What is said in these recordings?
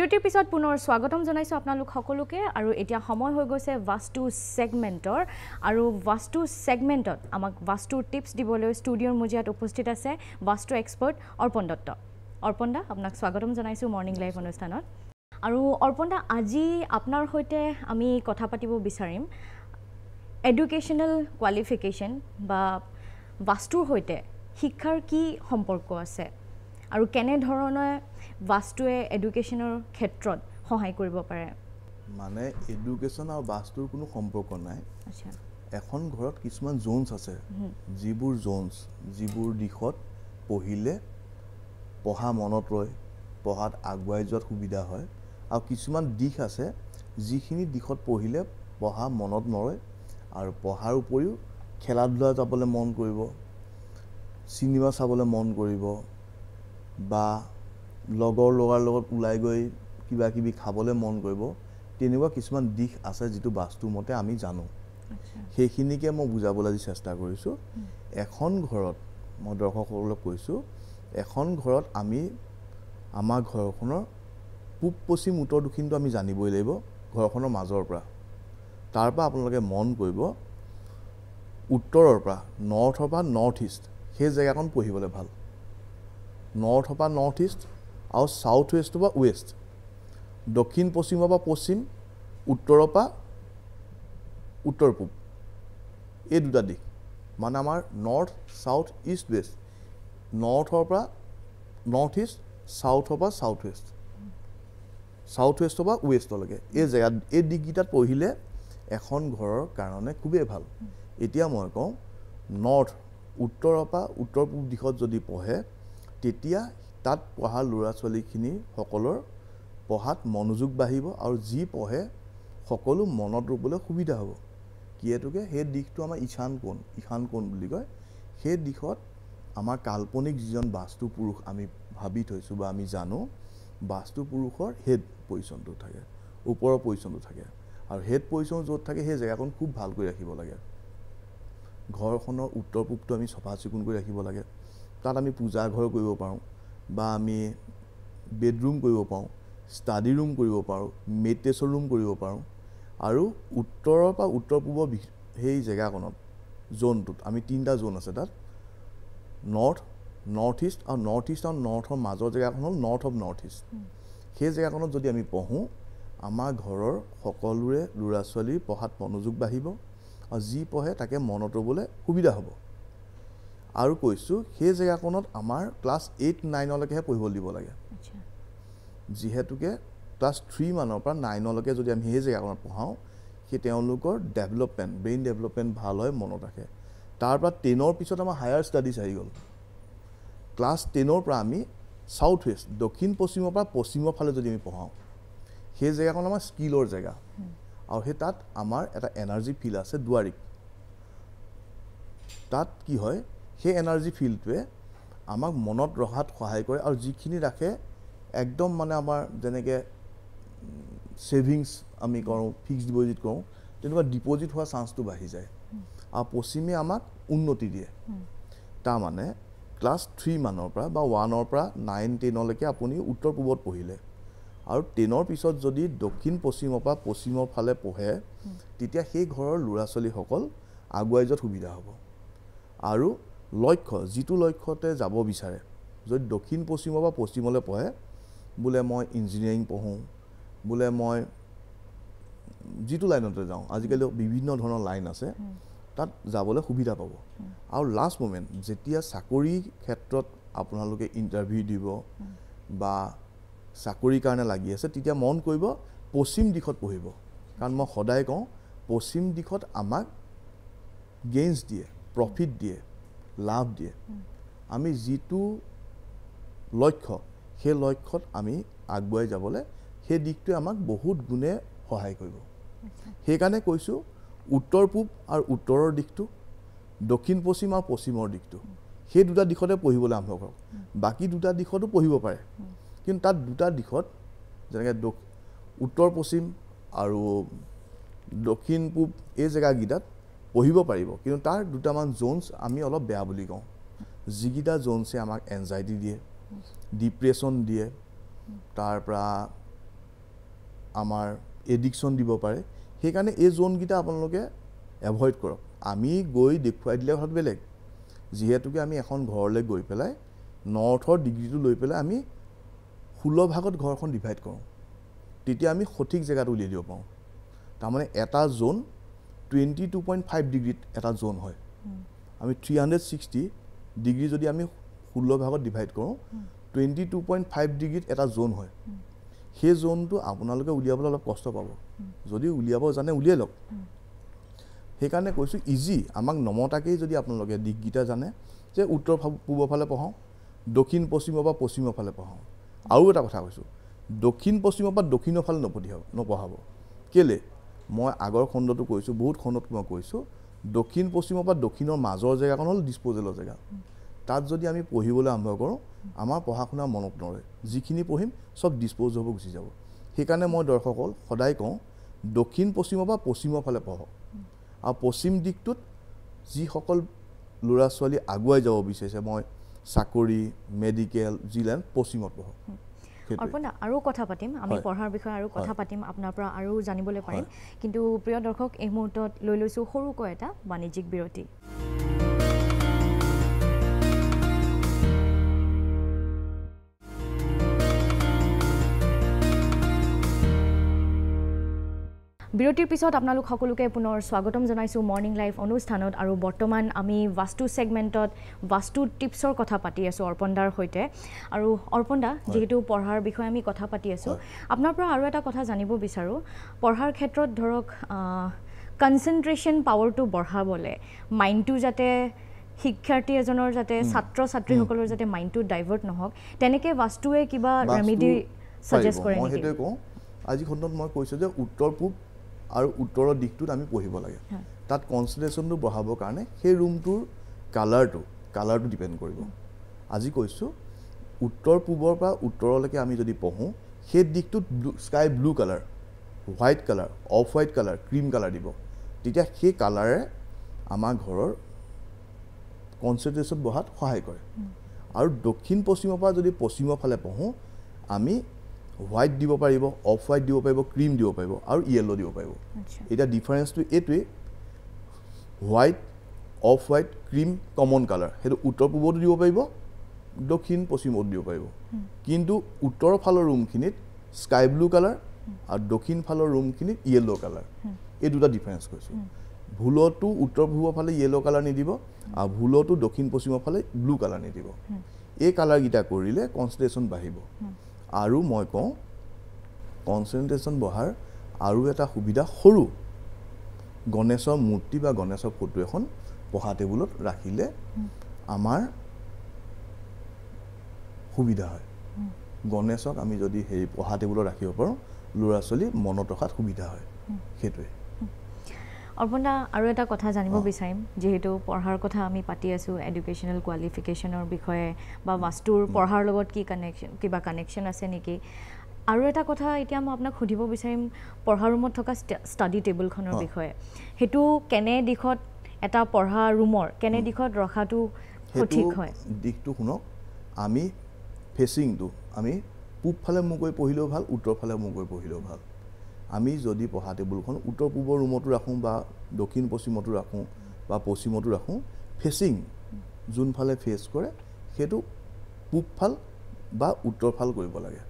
বিৰতিৰ পিছত পুনৰ স্বাগতম জনাইছোঁ আপোনালোক সকলোকে। আৰু এতিয়া সময় হৈ গৈছে বাস্তু ছেগমেণ্টৰ আৰু বাস্তু ছেগমেণ্টত আমাক বাস্তুৰ টিপছ দিবলৈ ষ্টুডিঅ'ৰ মজিয়াত উপস্থিত আছে বাস্তু এক্সপাৰ্ট অৰ্পণ দত্ত। অৰ্পণ দা আপোনাক স্বাগতম জনাইছোঁ মৰ্ণিং লাইভ অনুষ্ঠানত। আৰু অৰ্পণ দা আজি আপোনাৰ সৈতে আমি কথা পাতিব বিচাৰিম। এডুকেশ্যনেল কোৱালিফিকেশ্যন বা বাস্তুৰ সৈতে শিক্ষাৰ কি সম্পৰ্ক আছে? আৰু কেনেধৰণে বাস্তুৱে এডুকেশ্যনৰ ক্ষেত্ৰত সহায় কৰিব পাৰে। মানে এডুকেশ্যন আৰু বাস্তুৰ কোনো সম্পৰ্ক নাই। এখন ঘৰত কিছুমান জ'নছ আছে। যিবোৰ জ'নছ যিবোৰ দিশত পঢ়িলে পঢ়া মনত ৰয় পঢ়াত আগুৱাই যোৱাত সুবিধা হয়। আৰু কিছুমান দিশ আছে যিখিনি দিশত পঢ়িলে পঢ়া মনত নৰয় আৰু পঢ়াৰ উপৰিও খেলা ধূলা যাবলৈ মন কৰিব চিনেমা চাবলৈ মন কৰিব বা লগৰ লগাৰ লগত ওলাই গৈ কিবা কিবি খাবলৈ মন কৰিব তেনেকুৱা কিছুমান দিশ আছে যিটো বাস্তুমতে আমি জানো। সেইখিনিকে মই বুজাবলৈ আজি চেষ্টা কৰিছোঁ। এখন ঘৰত মই দৰ্শকসকলক কৈছোঁ এখন ঘৰত আমি আমাৰ ঘৰখনৰ পূব পশ্চিম উত্তৰ দক্ষিণটো আমি জানিবই লাগিব ঘৰখনৰ মাজৰ পৰা। তাৰ পৰা আপোনালোকে মন কৰিব উত্তৰৰ পৰা নৰ্থৰ পৰা নৰ্থ ইষ্ট সেই জেগাকণ পঢ়িবলৈ ভাল। নৰ্থৰ পৰা নৰ্থ ইষ্ট আৰু ছাউথ ৱেষ্টৰ পৰা ৱেষ্ট দক্ষিণ পশ্চিমৰ পৰা পশ্চিম উত্তৰৰ পৰা উত্তৰ পূব এই দুটা দিশ। মানে আমাৰ নৰ্থ ছাউথ ইষ্ট ৱেষ্ট নৰ্থৰ পৰা নৰ্থ ইষ্ট ছাউথৰ পৰা ছাউথ ৱেষ্ট ছাউথ ৱেষ্টৰ পৰা ৱেষ্টলৈকে এই জেগাত এই দিশকেইটাত পঢ়িলে এখন ঘৰৰ কাৰণে খুবেই ভাল। এতিয়া মই কওঁ নৰ্থ উত্তৰৰ পৰা উত্তৰ পূব দিশত যদি পঢ়ে তেতিয়া তাত পঢ়া ল'ৰা ছোৱালীখিনি সকলৰ পঢ়াত মনোযোগ বাঢ়িব আৰু যি পঢ়ে সকলো মনত ৰ'বলৈ সুবিধা হ'ব। যিহেতুকে সেই দিশটো আমাৰ ঈশান কোণ ঈশান কোণ বুলি কয়। সেই দিশত আমাৰ কাল্পনিক যিজন বাস্তু পুৰুষ আমি ভাবি থৈছোঁ বা আমি জানো বাস্তু পুৰুষৰ হেড পজিশ্যনটো থাকে ওপৰৰ পজিশ্যনটো থাকে। আৰু হেড পজিশ্যন য'ত থাকে সেই জেগাকণ খুব ভালকৈ ৰাখিব লাগে। ঘৰখনৰ উত্তৰ পূবটো আমি চফা চিকুণ কৰি ৰাখিব লাগে। তাত আমি পূজা ঘৰ কৰিব পাৰোঁ। বা আমি বেডৰুম কৰিব পাৰোঁ ষ্টাডি ৰুম কৰিব পাৰোঁ মেডিটেশ্যন ৰুম কৰিব পাৰোঁ আৰু উত্তৰৰ পৰা উত্তৰ পূবৰ সেই জেগাকণত জ'নটোত আমি তিনিটা জ'ন আছে তাত নৰ্থ নৰ্থ ইষ্ট আৰু নৰ্থ ইষ্ট আৰু নৰ্থৰ মাজৰ জেগাখন হ'ল নৰ্থ অফ নৰ্থ ইষ্ট সেই জেগাকণত যদি আমি পঢ়োঁ আমাৰ ঘৰৰ সকলোৰে ল'ৰা ছোৱালীৰ পঢ়াত মনোযোগ বাঢ়িব আৰু যি পঢ়ে তাকে মনত ৰ'বলৈ সুবিধা হ'ব। আৰু কৈছোঁ সেই জেগাকণত আমাৰ ক্লাছ এইট নাইনলৈকেহে পঢ়িব দিব লাগে। যিহেতুকে ক্লাছ থ্ৰী মানৰ পৰা নাইনলৈকে যদি আমি সেই জেগাকণত পঢ়াওঁ সেই তেওঁলোকৰ ডেভেলপমেণ্ট ব্ৰেইন ডেভেলপমেণ্ট ভাল হয় মনত ৰাখে। তাৰ পৰা টেনৰ পিছত আমাৰ হায়াৰ ষ্টাডিজ আহি গ'ল। ক্লাছ টেনৰ পৰা আমি ছাউথ ৱেষ্ট দক্ষিণ পশ্চিমৰ পৰা পশ্চিমৰ ফালে যদি আমি পঢ়াওঁ সেই জেগাকণ আমাৰ স্কিলৰ জেগা। আৰু সেই তাত আমাৰ এটা এনাৰ্জি ফিল্ড আছে দুৱাৰীত তাত কি হয় সেই এনাৰ্জি ফিল্ডটোৱে আমাক মনত ৰখাত সহায় কৰে আৰু যিখিনি ৰাখে একদম মানে আমাৰ যেনেকৈ ছেভিংছ আমি কৰোঁ ফিক্সড ডিপ'জিট কৰোঁ তেনেকুৱা ডিপ'জিট হোৱা চান্সটো বাঢ়ি যায়। আৰু পশ্চিমে আমাক উন্নতি দিয়ে। তাৰমানে ক্লাছ থ্ৰী মানৰ পৰা বা ওৱানৰ পৰা নাইন টেনলৈকে আপুনি উত্তৰ পূবত পঢ়িলে। আৰু টেনৰ পিছত যদি দক্ষিণ পশ্চিমৰ পৰা পশ্চিমৰ ফালে পঢ়ে তেতিয়া সেই ঘৰৰ ল'ৰা ছোৱালীসকল আগুৱাই যোৱাত সুবিধা হ'ব। আৰু লক্ষ্য যিটো লক্ষ্যতে যাব বিচাৰে। যদি দক্ষিণ পশ্চিমৰ পৰা পশ্চিমলৈ পঢ়ে বোলে মই ইঞ্জিনিয়াৰিং পঢ়োঁ বোলে মই যিটো লাইনতে যাওঁ আজিকালি বিভিন্ন ধৰণৰ লাইন আছে তাত যাবলৈ সুবিধা পাব। আৰু লাষ্ট মুমেণ্ট যেতিয়া চাকৰি ক্ষেত্ৰত আপোনালোকে ইণ্টাৰভিউ দিব বা চাকৰিৰ কাৰণে লাগি আছে তেতিয়া মন কৰিব পশ্চিম দিশত পঢ়িব। কাৰণ মই সদায় কওঁ পশ্চিম দিশত আমাক গেইনছ দিয়ে প্ৰফিট দিয়ে। লাভ দিয়ে। আমি যিটো লক্ষ্য সেই লক্ষ্যত আমি আগুৱাই যাবলৈ সেই দিশটোৱে আমাক বহুত গুণে সহায় কৰিব। সেইকাৰণে কৈছোঁ উত্তৰ পূব আৰু উত্তৰৰ দিশটো দক্ষিণ পশ্চিম আৰু পশ্চিমৰ দিশটো সেই দুটা দিশতে পঢ়িবলৈ আৰম্ভ কৰক। বাকী দুটা দিশতো পঢ়িব পাৰে। কিন্তু তাত দুটা দিশত যেনেকৈ দক- উত্তৰ পশ্চিম আৰু দক্ষিণ পূব এই জেগাকেইটাত পঢ়িব পাৰিব। কিন্তু তাৰ দুটামান জ'নছ আমি অলপ বেয়া বুলি কওঁ। যিকেইটা জ'নছে আমাক এনজাইটি দিয়ে ডিপ্ৰেশ্যন দিয়ে তাৰ পৰা আমাৰ এডিকশ্যন দিব পাৰে। সেইকাৰণে এই জোনকেইটা আপোনালোকে এভইড কৰক। আমি গৈ দেখুৱাই দিলে কথাটো বেলেগ। যিহেতুকে আমি এখন ঘৰলৈ গৈ পেলাই নৰ্থৰ ডিগ্ৰীটো লৈ পেলাই আমি ষোল্ল ভাগত ঘৰখন ডিভাইড কৰোঁ। তেতিয়া আমি সঠিক জেগাটো উলিয়াই দিব পাৰোঁ। তাৰমানে এটা zone twenty two point five ডিগ্ৰীত এটা জ'ন হয়। আমি থ্ৰী হাণ্ড্ৰেড ছিক্সটি ডিগ্ৰী যদি আমি ষোল্ল ভাগত ডিভাইড কৰোঁ টুৱেণ্টি টু পইণ্ট ফাইভ ডিগ্ৰীত এটা জ'ন হয়। সেই জ'নটো আপোনালোকে উলিয়াবলৈ অলপ কষ্ট পাব। যদি উলিয়াব জানে উলিয়াই লওক। সেইকাৰণে কৈছোঁ ইজি আমাক নমতাকেই যদি আপোনালোকে দিশকেইটা জানে যে উত্তৰ ফা- পূবৰ ফালে পঢ়াওঁ দক্ষিণ পশ্চিমৰ পৰা পশ্চিমৰ ফালে পঢ়াওঁ। আৰু এটা কথা কৈছোঁ দক্ষিণ পশ্চিমৰ পৰা দক্ষিণৰ ফালে নপঠিয়াব নপঢ়াব। কেলৈ? মই আগৰ খণ্ডটো কৈছোঁ বহুত খণ্ডত মই কৈছোঁ দক্ষিণ পশ্চিমৰ পৰা দক্ষিণৰ মাজৰ জেগাকণ হ'ল ডিছপ'জেলৰ জেগা। তাত যদি আমি পঢ়িবলৈ আৰম্ভ কৰোঁ আমাৰ পঢ়া শুনা মনত নৰয়। যিখিনি পঢ়িম চব ডিছপ'জ হ'ব গুচি যাব। সেইকাৰণে মই দৰ্শকসকল সদায় কওঁ দক্ষিণ পশ্চিমৰ পৰা পশ্চিমৰ ফালে পঢ়ক। আৰু পশ্চিম দিশটোত যিসকল ল'ৰা ছোৱালী আগুৱাই যাব বিচাৰিছে মই চাকৰি মেডিকেল জিলেণ্ড পশ্চিমত পঢ়ক। অৰ্পণা আৰু কথা পাতিম আমি। পঢ়াৰ বিষয়ে আৰু কথা। পাতিম আপোনাৰ পৰা আৰু জানিবলৈ পাৰিম। কিন্তু প্ৰিয় দৰ্শক এই মুহূৰ্তত লৈ লৈছোঁ সৰুকৈ এটা বাণিজ্যিক বিৰতি বিৰতিৰ পিছত আপোনালোক সকলোকে পুনৰ স্বাগতম জনাইছোঁ মৰ্ণিং লাইভ অনুষ্ঠানত আৰু বৰ্তমান আমি বাস্তু ছেগমেণ্টত বাস্তু টিপছৰ কথা পাতি আছোঁ অৰ্পণদাৰ সৈতে। আৰু অৰ্পণদা যিহেতু পঢ়াৰ বিষয়ে আমি কথা পাতি আছোঁ। আপোনাৰ পৰা আৰু এটা কথা জানিব বিচাৰোঁ। পঢ়াৰ ক্ষেত্ৰত ধৰক কনচেনট্ৰেশ্যন পাৱাৰটো বঢ়াবলৈ মাইণ্ডটো যাতে শিক্ষাৰ্থী এজনৰ যাতে ছাত্ৰ ছাত্ৰীসকলৰ যাতে মাইণ্ডটো ডাইভাৰ্ট নহওক তেনেকৈ বাস্তুৱে কিবা ৰেমিডি ছাজেষ্ট। কৰে মই নেকি? সেইটোৱে কওঁ আজি খণ্ডত মই কৈছোঁ যে উত্তৰ পূব আৰু উত্তৰৰ দিশটোত আমি পঢ়িব লাগে। তাত কনচেনট্ৰেশ্যনটো বঢ়াবৰ কাৰণে সেই ৰুমটোৰ কালাৰটো কালাৰটো ডিপেণ্ড কৰিব। আজি কৈছোঁ উত্তৰ পূবৰ পৰা উত্তৰলৈকে আমি যদি পঢ়োঁ সেই দিশটোত blue sky blue colour white colour off white colour cream colour দিব। তেতিয়া সেই কালাৰে আমাৰ ঘৰৰ কনচেনট্ৰেশ্যন বঢ়াত সহায় কৰে। আৰু দক্ষিণ পশ্চিমৰ পৰা যদি পশ্চিমৰ ফালে পঢ়োঁ আমি হোৱাইট দিব পাৰিব অফ হোৱাইট দিব পাৰিব ক্ৰীম দিব পাৰিব আৰু য়েল্ল' দিব পাৰিব। এতিয়া ডিফাৰেঞ্চটো এইটোৱেই white off white cream common colour সেইটো উত্তৰ পূবতো দিব পাৰিব দক্ষিণ পশ্চিমতো দিব পাৰিব। কিন্তু উত্তৰ ফালৰ ৰুমখিনিত স্কাই ব্লু কালাৰ আৰু দক্ষিণ ফালৰ ৰুমখিনিত য়েল্ল' কালাৰ এই দুটা ডিফাৰেঞ্চ কৈছোঁ ভুলতো উত্তৰ পূবৰ ফালে য়েল্ল' কালাৰ নিদিব আৰু ভুলতো দক্ষিণ পশ্চিমৰ ফালে ব্লু কালাৰ নিদিব। এই কালাৰকেইটা কৰিলে কনচেনট্ৰেশ্যন বাঢ়িব। আৰু মই কওঁ কনচেনট্ৰেশ্যন বঢ়াৰ আৰু এটা সুবিধা সৰু। গণেশৰ মূৰ্তি বা গণেশৰ ফটো এখন পঢ়া টেবুলত ৰাখিলে আমাৰ সুবিধা হয়। গণেশক আমি যদি হেৰি পঢ়া টেবুলত ৰাখিব পাৰোঁ ল'ৰা ছোৱালী মনত ৰখাত সুবিধা হয়। সেইটোৱে। অৰ্পণদা আৰু এটা কথা জানিব। বিচাৰিম যিহেতু পঢ়াৰ কথা আমি পাতি আছোঁ এডুকেশ্যনেল কোৱালিফিকেশ্যনৰ বিষয়ে বা বাস্তুৰ পঢ়াৰ লগত কি কানেকশ্যন কিবা কানেকশ্যন আছে নেকি? আৰু এটা কথা এতিয়া মই আপোনাক সুধিব বিচাৰিম পঢ়া ৰুমত থকা ষ্টাডি টেবুলখনৰ। বিষয়ে। সেইটো কেনে দিশত এটা পঢ়া ৰুমৰ কেনে দিশত ৰখাটো সঠিক হয়? দিশটো শুনক। আমি ফেচিংটো আমি পূব ফালে মুখ কৰি পঢ়িলেও ভাল উত্তৰ ফালে মুখ কৰি পঢ়িলেও ভাল। আমি যদি পঢ়া টেবুলখন উত্তৰ পূবৰ ৰুমতো ৰাখোঁ বা দক্ষিণ পশ্চিমতো ৰাখোঁ বা পশ্চিমতো ৰাখোঁ ফেচিং যোনফালে ফেচ কৰে সেইটো পূব ফাল বা উত্তৰ ফাল কৰিব লাগে।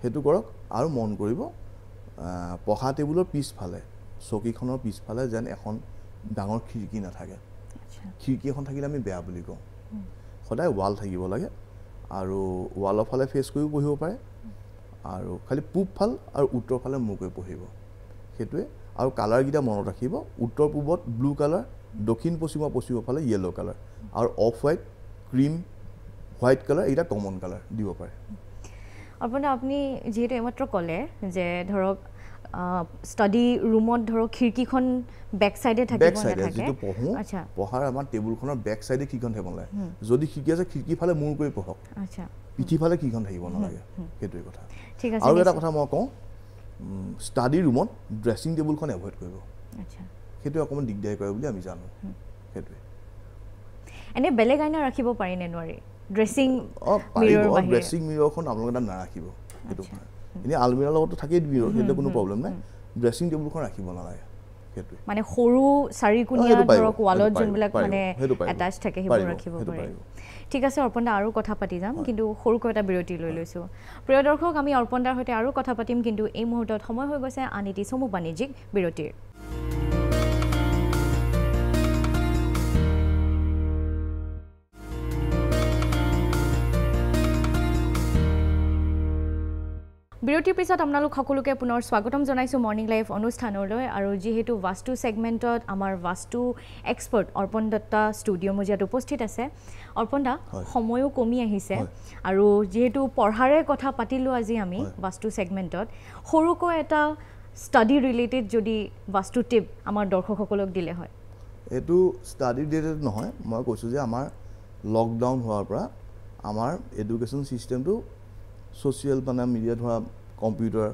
সেইটো কৰক আৰু মন কৰিব পঢ়া টেবুলৰ পিছফালে চকীখনৰ পিছফালে যেন এখন ডাঙৰ খিৰিকী নাথাকে। খিৰিকী এখন থাকিলে আমি বেয়া বুলি কওঁ। সদায় ৱাল থাকিব লাগে আৰু ৱালৰ ফালে ফেচ কৰিও পঢ়িব পাৰে। আৰু খালি পূব ফাল আৰু উত্তৰ ফালে মুখ কৰি পঢ়িব সেইটোৱে। আৰু কালাৰকেইটা মনত ৰাখিব। উত্তৰ পূবত ব্লু কালাৰ দক্ষিণ পশ্চিমৰ পশ্চিমৰ ফালে য়েল্ল' কালাৰ আৰু off white cream white colour এইকেইটা কমন কালাৰ দিব পাৰে। আপোনাৰ আপুনি যিহেতু এইমাত্ৰ ক'লে যে ধৰক ষ্টাডি ৰুমত ধৰক খিৰিকীখন বেক চাইডে থাকিব বেক চাইডে নাথাকে? যিটো পঢ়োঁ পঢ়াৰ আমাৰ টেবুলখনৰ বেক চাইডে খিৰিকীখন থাকিব নালাগে। যদি খিৰিকী আছে খিৰিকী ফালে মূৰ কৰি পঢ়ক। আচ্ছা। পিঠি ফালে খিৰিকীখন থাকিব নালাগে। সেইটোৱে কথা। ঠিক আছে আৰু এটা। কথা মই কওঁ ষ্টাডি ৰুমত ড্ৰেছিং টেবুলখন এভইড কৰিব। সেইটোৱে অকণমান দিগদাৰী কৰে বুলি আমি জানো। সেইটোৱে। এনে বেলেগ আইনা ৰাখিব পাৰি নে নোৱাৰি? ড্ৰেছিং অঁ পাৰিব। ড্ৰেছিং মিৰৰখন আপোনালোকে তাত নাৰাখিব। সেইটো এনেই আলমিৰাৰ লগতো থাকেই বিৰৰ সেইটো কোনো প্ৰব্লেম নাই। ড্ৰেছিং টেবুলখন ৰাখিব নালাগে মানে সৰু চাৰিকোণীয়া ধৰক ৱালত যোনবিলাক মানে এটাচ থাকে সেইবোৰ ৰাখিব পাৰি। ঠিক আছে অৰ্পণ দা আৰু কথা পাতি যাম কিন্তু সৰুকৈ এটা বিৰতি লৈ লৈছোঁ। প্ৰিয় দৰ্শক আমি অৰ্পণ দাৰ সৈতে আৰু কথা পাতিম কিন্তু এই মুহূৰ্তত সময় হৈ গৈছে আন এটি চমু বাণিজ্যিক বিৰতিৰ। বিৰতিৰ পিছত আপোনালোক সকলোকে পুনৰ স্বাগতম জনাইছোঁ মৰ্ণিং লাইভ অনুষ্ঠানলৈ আৰু যিহেতু বাস্তু ছেগমেণ্টত আমাৰ বাস্তু এক্সপাৰ্ট অৰ্পণ দত্তা ষ্টুডিঅ' মজিয়াত উপস্থিত আছে অৰ্পণ দা। সময়ো কমি আহিছে। আৰু যিহেতু পঢ়াৰে কথা পাতিলোঁ আজি আমি। বাস্তু ছেগমেণ্টত সৰুকৈ এটা ষ্টাডি ৰিলেটেড যদি বাস্তু টিপ আমাৰ দৰ্শকসকলক দিলে হয় এইটো ষ্টাডি ৰিলেটেড নহয় মই কৈছোঁ যে আমাৰ লকডাউন হোৱাৰ পৰা আমাৰ এডুকেশ্যন ছিষ্টেমটো ছ'চিয়েল মানে মিডিয়া ধৰা কম্পিউটাৰ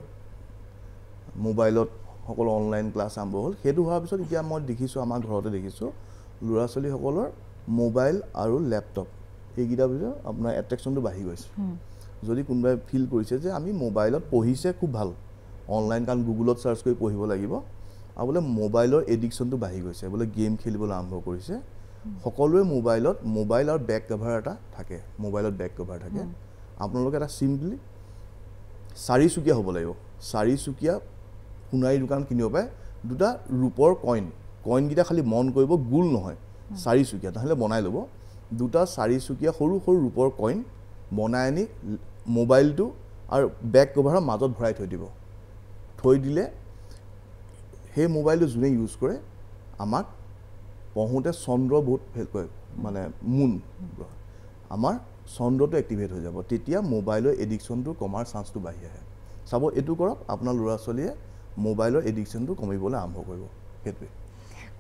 মোবাইলত সকলো অনলাইন ক্লাছ আৰম্ভ হ'ল। সেইটো হোৱাৰ পিছত এতিয়া মই দেখিছোঁ আমাৰ ঘৰতে দেখিছোঁ ল'ৰা ছোৱালীসকলৰ মোবাইল আৰু লেপটপ এইকেইটাৰ ভিতৰত আপোনাৰ এট্ৰেকশ্যনটো বাঢ়ি গৈছে। যদি কোনোবাই ফিল কৰিছে যে আমি মোবাইলত পঢ়িছে খুব ভাল অনলাইন কাৰণ গুগলত চাৰ্চ কৰি পঢ়িব লাগিব আৰু বোলে মোবাইলৰ এডিকশ্যনটো বাঢ়ি গৈছে বোলে গেম খেলিবলৈ আৰম্ভ কৰিছে সকলোৱে মোবাইলত মোবাইল আৰু বেক কভাৰ এটা থাকে মোবাইলত বেক কভাৰ থাকে। আপোনালোকে এটা চিম্পলি চাৰিচুকীয়া হ'ব লাগিব। চাৰিচুকীয়া সোণাৰী দোকান কিনিব পাৰে। দুটা ৰূপৰ কইন কইনকেইটা খালি মন কৰিব গোল নহয়। চাৰিচুকীয়া নহ'লে বনাই ল'ব। দুটা চাৰিচুকীয়া সৰু সৰু ৰূপৰ কইন বনাই আনি মোবাইলটো আৰু বেক কভাৰৰ মাজত ভৰাই থৈ দিব। থৈ দিলে সেই মোবাইলটো যোনে ইউজ কৰে আমাক পঢ়োঁতে চন্দ্ৰ বহুত কৰে মানে মুন। আমাৰ চন্দ্ৰটো এক্টিভেট হৈ যাব। তেতিয়া মোবাইলৰ এডিকশ্যনটো কমাৰ চান্সটো বাঢ়ি আহে। চাব এইটো কৰক আপোনাৰ ল'ৰা ছোৱালীয়ে মোবাইলৰ এডিকশ্যনটো কমিবলৈ আৰম্ভ কৰিব। সেইটোৱে।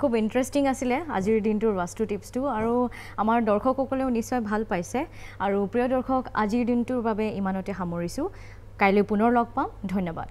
খুব ইণ্টাৰেষ্টিং আছিলে আজিৰ দিনটোৰ বাস্তু টিপছটো আৰু আমাৰ দৰ্শকসকলেও নিশ্চয় ভাল পাইছে। আৰু প্ৰিয় দৰ্শক আজিৰ দিনটোৰ বাবে ইমানতে সামৰিছোঁ। কাইলৈ পুনৰ লগ পাম। ধন্যবাদ।